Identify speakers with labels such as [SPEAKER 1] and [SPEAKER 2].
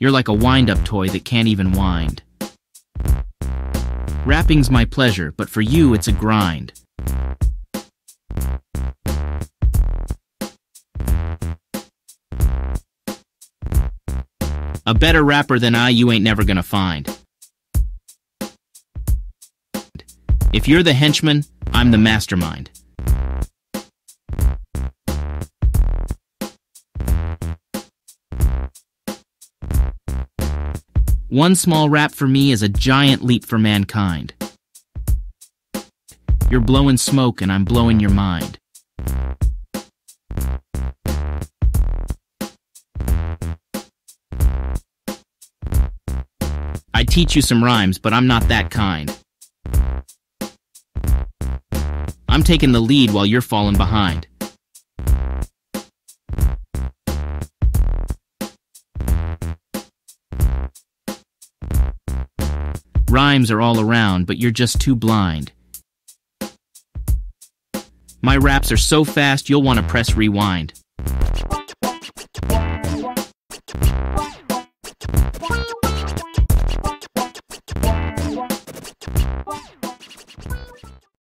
[SPEAKER 1] You're like a wind-up toy that can't even wind. Rapping's my pleasure, but for you it's a grind. A better rapper than I you ain't never gonna find. If you're the henchman, I'm the mastermind. One small rap for me is a giant leap for mankind. You're blowing smoke and I'm blowing your mind. I teach you some rhymes, but I'm not that kind. I'm taking the lead while you're falling behind. Rhymes are all around, but you're just too blind. My raps are so fast you'll want to press rewind.